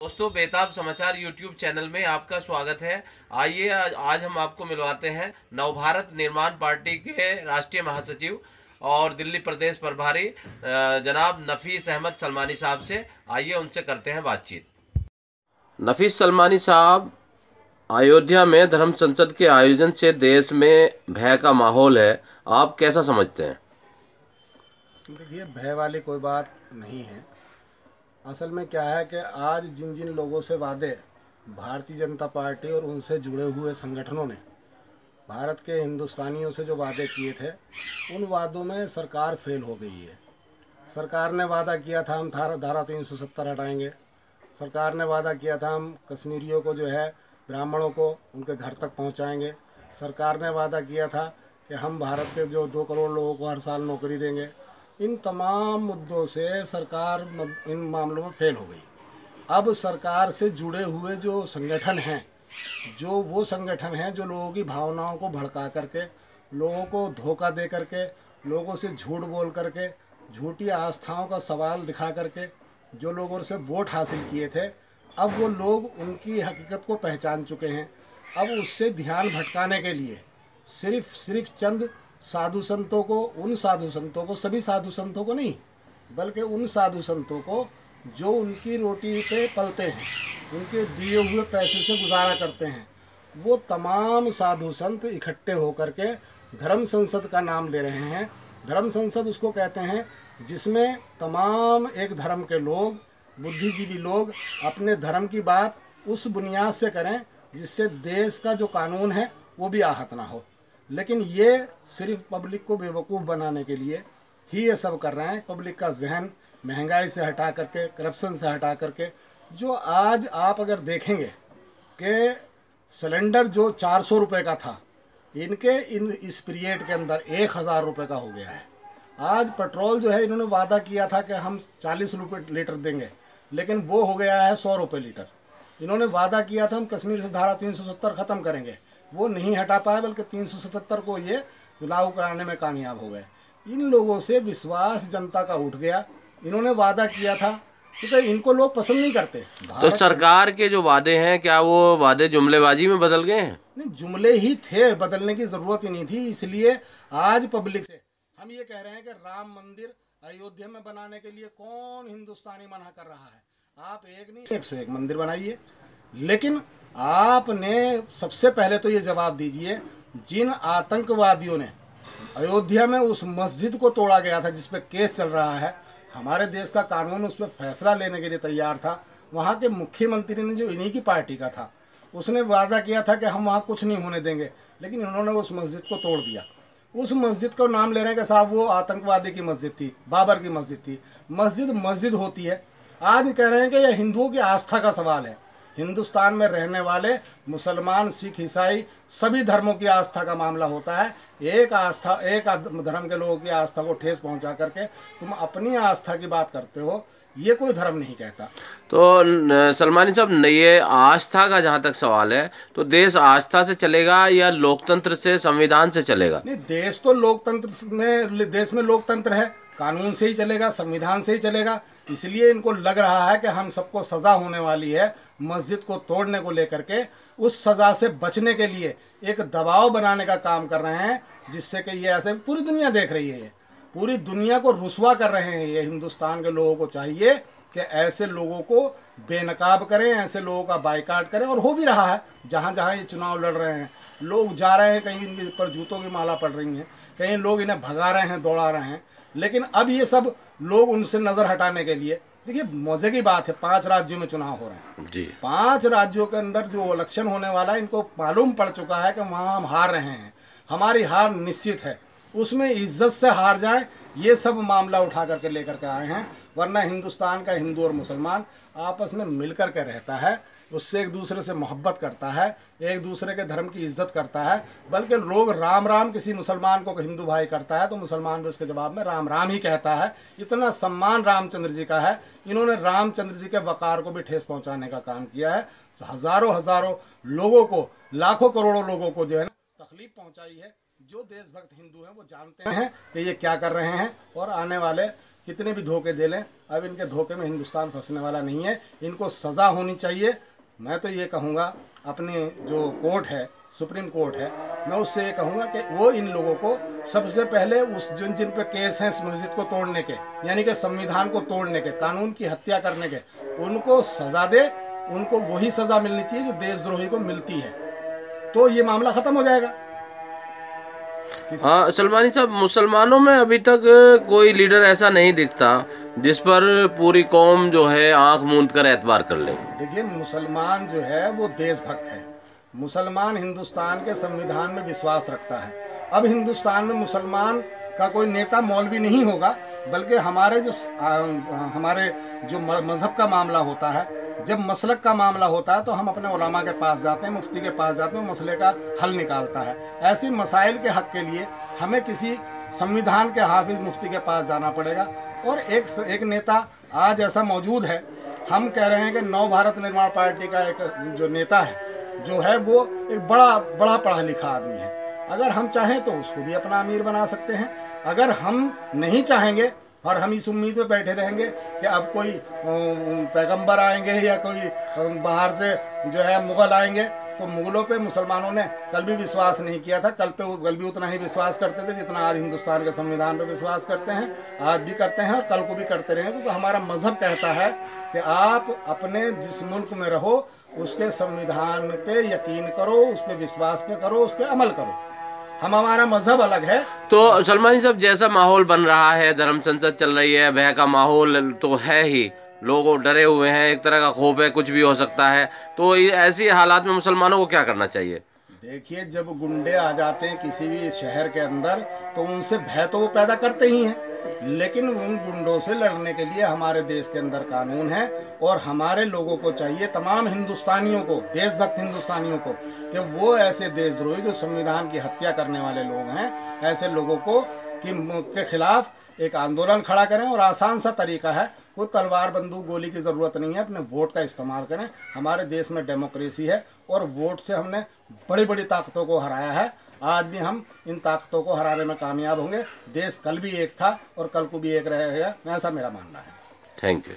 दोस्तों, बेताब समाचार यूट्यूब चैनल में आपका स्वागत है। आइए, आज हम आपको मिलवाते हैं नवभारत निर्माण पार्टी के राष्ट्रीय महासचिव और दिल्ली प्रदेश प्रभारी जनाब नफीस अहमद सलमानी साहब से। आइए, उनसे करते हैं बातचीत। नफीस सलमानी साहब, अयोध्या में धर्म संसद के आयोजन से देश में भय का माहौल है। आप कैसा समझते हैं? देखिए, भय वाली कोई बात नहीं है। असल में क्या है कि आज जिन जिन लोगों से वादे भारतीय जनता पार्टी और उनसे जुड़े हुए संगठनों ने, भारत के हिंदुस्तानियों से जो वादे किए थे, उन वादों में सरकार फेल हो गई है। सरकार ने वादा किया था हम धारा धारा तीन सौ सत्तर हटाएँगे। सरकार ने वादा किया था हम कश्मीरियों को जो है, ब्राह्मणों को उनके घर तक पहुंचाएँगे। सरकार ने वादा किया था कि हम भारत के जो दो करोड़ लोगों को हर साल नौकरी देंगे। इन तमाम मुद्दों से सरकार इन मामलों में फेल हो गई। अब सरकार से जुड़े हुए जो संगठन हैं, जो वो संगठन हैं, जो लोगों की भावनाओं को भड़का करके, लोगों को धोखा दे करके, लोगों से झूठ बोल करके, झूठी आस्थाओं का सवाल दिखा करके जो लोगों से वोट हासिल किए थे, अब वो लोग उनकी हकीकत को पहचान चुके हैं। अब उससे ध्यान भटकाने के लिए सिर्फ़ सिर्फ़ चंद साधु संतों को, उन साधु संतों को, सभी साधु संतों को नहीं, बल्कि उन साधु संतों को जो उनकी रोटी पे पलते हैं, उनके दिए हुए पैसे से गुजारा करते हैं, वो तमाम साधु संत इकट्ठे होकर के धर्म संसद का नाम ले रहे हैं। धर्म संसद उसको कहते हैं, जिसमें तमाम एक धर्म के लोग, बुद्धिजीवी लोग, अपने धर्म की बात उस बुनियाद से करें, जिससे देश का जो कानून है, वो भी आहत ना हो। लेकिन ये सिर्फ़ पब्लिक को बेवकूफ़ बनाने के लिए ही ये सब कर रहे हैं। पब्लिक का जहन महँगाई से हटा करके करप्शन से हटा करके, जो आज आप अगर देखेंगे कि सिलेंडर जो चार सौ रुपये का था, इनके इन इस पीरियड के अंदर एक हज़ार रुपये का हो गया है। आज पेट्रोल जो है, इन्होंने वादा किया था कि हम चालीस रुपये लीटर देंगे, लेकिन वो हो गया है सौ रुपये लीटर। इन्होंने वादा किया था, हम कश्मीर से धारा तीन सौ सत्तर ख़त्म करेंगे। वो नहीं हटा पाए बल्कि तीन सौ सतहत्तर को ये लागू कराने में कामयाब हो गए। इन लोगों से विश्वास जनता का उठ गया। इन्होंने वादा किया था क्योंकि इनको लोग पसंद नहीं करते। तो सरकार के जो वादे हैं क्या वो वादे जुमलेबाजी में बदल गए हैं? नहीं जुमले ही थे बदलने की ज़रूरत ही नहीं थी। इसलिए आज पब्लिक से हम ये कह रहे हैं कि राम मंदिर अयोध्या में बनाने के लिए कौन हिंदुस्तानी मना कर रहा है? आप एक नहीं एक सौ एक मंदिर बनाइए। लेकिन आपने सबसे पहले तो ये जवाब दीजिए, जिन आतंकवादियों ने अयोध्या में उस मस्जिद को तोड़ा गया था जिसपे केस चल रहा है, हमारे देश का कानून उस पर फैसला लेने के लिए तैयार था, वहाँ के मुख्यमंत्री ने जो इन्हीं की पार्टी का था, उसने वादा किया था कि हम वहाँ कुछ नहीं होने देंगे, लेकिन इन्होंने उस मस्जिद को तोड़ दिया। उस मस्जिद का नाम ले रहे हैं कि साहब वो आतंकवादी की मस्जिद थी, बाबर की मस्जिद थी। मस्जिद मस्जिद होती है। आज कह रहे हैं कि यह हिंदुओं की आस्था का सवाल है। हिंदुस्तान में रहने वाले मुसलमान सिख ईसाई सभी धर्मों की आस्था का मामला होता है। एक आस्था एक धर्म के लोगों की आस्था को ठेस पहुँचा करके तुम अपनी आस्था की बात करते हो ये कोई धर्म नहीं कहता। तो सलमानी साहब ये आस्था का जहाँ तक सवाल है तो देश आस्था से चलेगा या लोकतंत्र से संविधान से चलेगा? नहीं देश तो लोकतंत्र में देश में लोकतंत्र है। कानून से ही चलेगा, संविधान से ही चलेगा। इसलिए इनको लग रहा है कि हम सबको सजा होने वाली है मस्जिद को तोड़ने को लेकर के। उस सजा से बचने के लिए एक दबाव बनाने का काम कर रहे हैं, जिससे कि ये ऐसे पूरी दुनिया देख रही है पूरी दुनिया को रुसवा कर रहे हैं ये हिंदुस्तान के लोगों को चाहिए कि ऐसे लोगों को बेनकाब करें, ऐसे लोगों का बाइकाट करें। और हो भी रहा है जहाँ जहाँ ये चुनाव लड़ रहे हैं। लोग जा रहे हैं, कहीं इनके ऊपर जूतों की माला पड़ रही हैं, कहीं लोग इन्हें भगा रहे हैं, दौड़ा रहे हैं। लेकिन अब ये सब लोग उनसे नज़र हटाने के लिए देखिए मज़े की बात है पाँच राज्यों में चुनाव हो रहे हैं। जी। पाँच राज्यों के अंदर जो इलेक्शन होने वाला है इनको मालूम पड़ चुका है कि वहाँ हम हार रहे हैं। हमारी हार निश्चित है। उसमें इज़्ज़त से हार जाए, ये सब मामला उठा करके लेकर के आए हैं, वरना हिंदुस्तान का हिंदू और मुसलमान आपस में मिलकर के रहता है, उससे एक दूसरे से मोहब्बत करता है, एक दूसरे के धर्म की इज़्ज़त करता है, बल्कि लोग राम राम किसी मुसलमान को हिंदू भाई करता है तो मुसलमान भी उसके जवाब में राम राम ही कहता है। इतना सम्मान रामचंद्र जी का है, इन्होंने रामचंद्र जी के वकार को भी ठेस पहुँचाने का काम किया है। हज़ारों हज़ारों लोगों को, लाखों करोड़ों लोगों को जो है ना तकलीफ़ पहुंचाई है। जो देशभक्त हिंदू हैं वो जानते हैं कि ये क्या कर रहे हैं और आने वाले कितने भी धोखे दे लें अब इनके धोखे में हिंदुस्तान फंसने वाला नहीं है। इनको सज़ा होनी चाहिए। मैं तो ये कहूँगा अपने जो कोर्ट है सुप्रीम कोर्ट है मैं उससे ये कहूँगा कि वो इन लोगों को सबसे पहले उस जिन जिन पे केस हैं इस मस्जिद को तोड़ने के यानी कि संविधान को तोड़ने के कानून की हत्या करने के उनको सज़ा दे। उनको वही सज़ा मिलनी चाहिए जो देशद्रोही को मिलती है। तो ये मामला ख़त्म हो जाएगा। हाँ सलमानी साहब मुसलमानों में अभी तक कोई लीडर ऐसा नहीं दिखता जिस पर पूरी कौम जो है आँख मूंद कर एतबार कर ले। देखिए मुसलमान जो है वो देशभक्त है। मुसलमान हिंदुस्तान के संविधान में विश्वास रखता है। अब हिंदुस्तान में मुसलमान का कोई नेता मौलवी नहीं होगा बल्कि हमारे जो हमारे जो मज़हब का मामला होता है जब मसलक का मामला होता है तो हम अपने उलमा के पास जाते हैं, मुफ्ती के पास जाते हैं, मसले का हल निकालता है। ऐसे मसाइल के हक के लिए हमें किसी संविधान के हाफिज मुफ्ती के पास जाना पड़ेगा। और एक एक नेता आज ऐसा मौजूद है, हम कह रहे हैं कि नव भारत निर्माण पार्टी का एक जो नेता है, जो है वो एक बड़ा बड़ा पढ़ा लिखा आदमी है। अगर हम चाहें तो उसको भी अपना अमीर बना सकते हैं। अगर हम नहीं चाहेंगे और हम इस उम्मीद में बैठे रहेंगे कि अब कोई पैगंबर आएँगे या कोई बाहर से जो है मुग़ल आएँगे तो मुग़लों पे मुसलमानों ने कल भी विश्वास नहीं किया था। कल पे कल भी उतना ही विश्वास करते थे जितना आज हिंदुस्तान के संविधान पे विश्वास करते हैं, आज भी करते हैं और कल को भी करते रहेंगे, क्योंकि तो हमारा मज़हब कहता है कि आप अपने जिस मुल्क में रहो, उसके संविधान पे यकीन करो, उस पर विश्वास पे करो, उस पर अमल करो। हम हमारा मज़हब अलग है। तो सलमानी साहब जैसा माहौल बन रहा है धर्म संसद चल रही है भय का माहौल तो है ही। लोग डरे हुए हैं एक तरह का खोफ है कुछ भी हो सकता है। तो ऐसी हालात में मुसलमानों को क्या करना चाहिए? देखिए जब गुंडे आ जाते हैं किसी भी शहर के अंदर तो उनसे भय तो वो पैदा करते ही हैं। लेकिन उन गुंडों से लड़ने के लिए हमारे देश के अंदर कानून है और हमारे लोगों को चाहिए, तमाम हिंदुस्तानियों को, देशभक्त हिंदुस्तानियों को, कि वो ऐसे देशद्रोही जो संविधान की हत्या करने वाले लोग हैं, ऐसे लोगों को कि के खिलाफ एक आंदोलन खड़ा करें और आसान सा तरीका है कोई तलवार बंदूक गोली की ज़रूरत नहीं है, अपने वोट का इस्तेमाल करें। हमारे देश में डेमोक्रेसी है और वोट से हमने बड़ी बड़ी ताकतों को हराया है। आज भी हम इन ताकतों को हराने में कामयाब होंगे। देश कल भी एक था और कल को भी एक रहेगा। ऐसा मेरा मानना है। Thank you